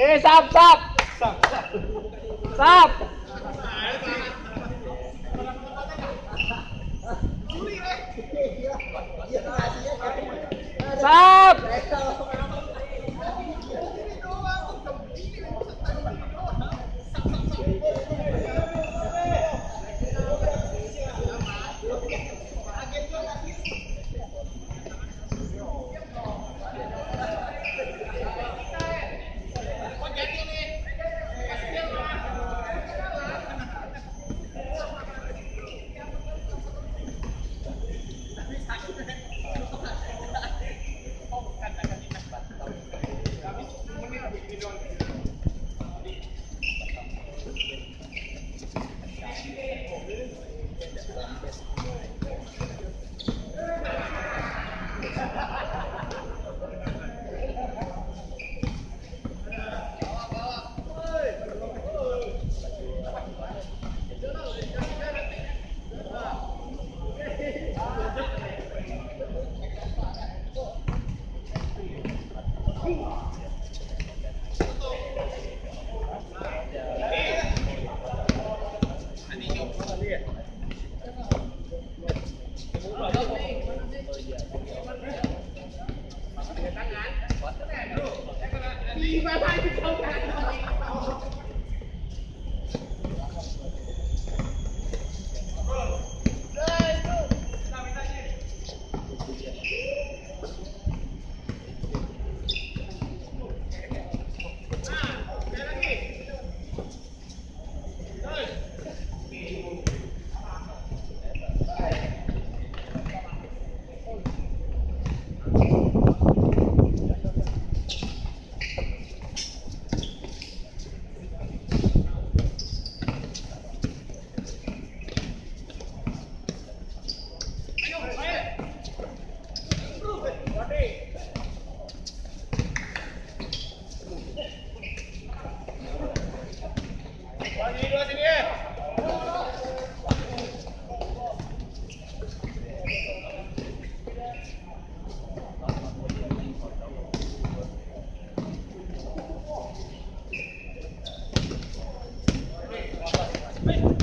ए साहब साहब साहब साहब Keluar.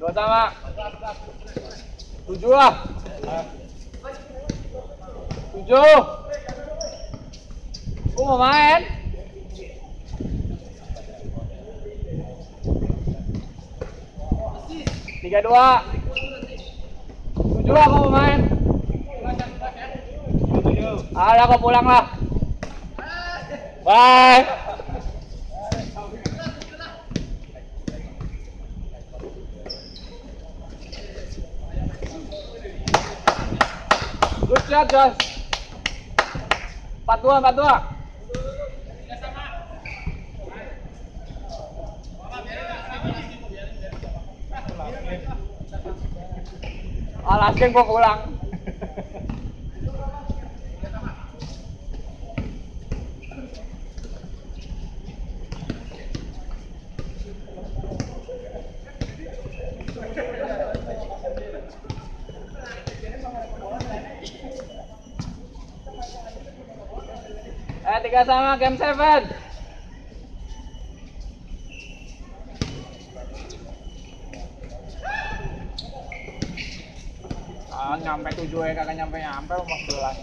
Dua sama. Tujuh lah. Tujuh. Aku mau main. tiga dua. Tujuh aku main. Ada kau pulang lah. Bye. Good job, dua empat dua. Alas geng gua pulang. Eh tiga sama game seven. Ah, nyampe tujuh ya kagak nyampe nyampe umur belas.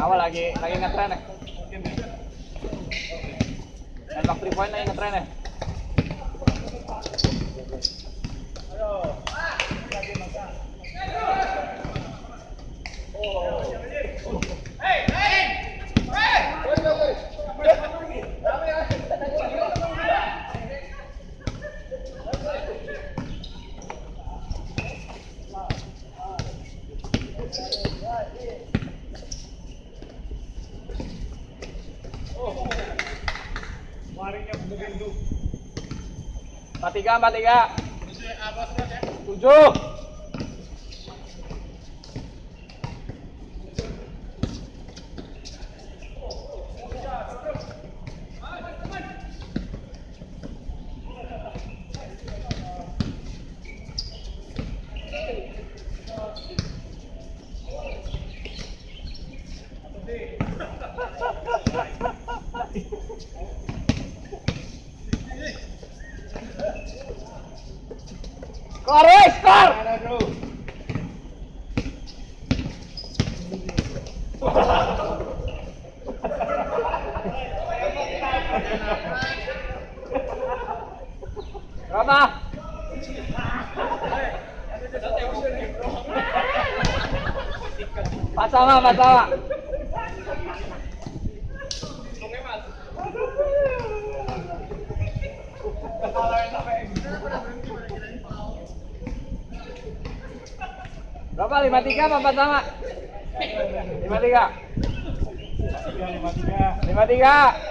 Apa lagi lagi ngetren ya? Ngapain lagi ngetren ya? Ayo. Oh. 43 43 7 sama, empat sama. Berapa? Lima tiga apa empat sama? Lima tiga. Lima tiga. Enam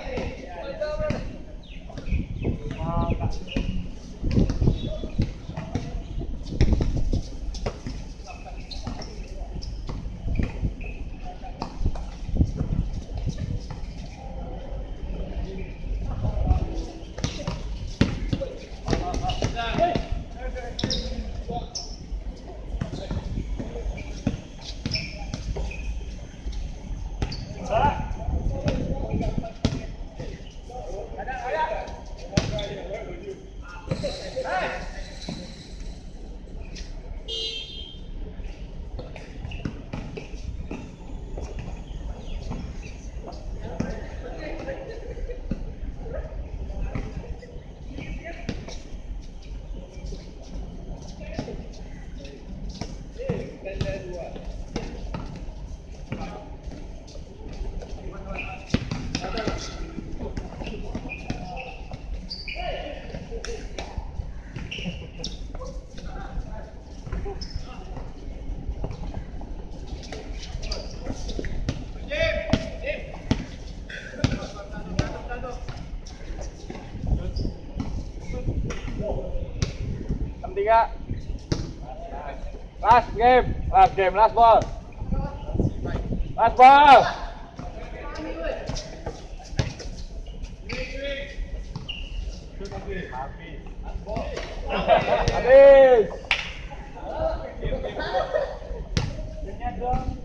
Last game, last game, last ball. Last ball. Habis. Habis.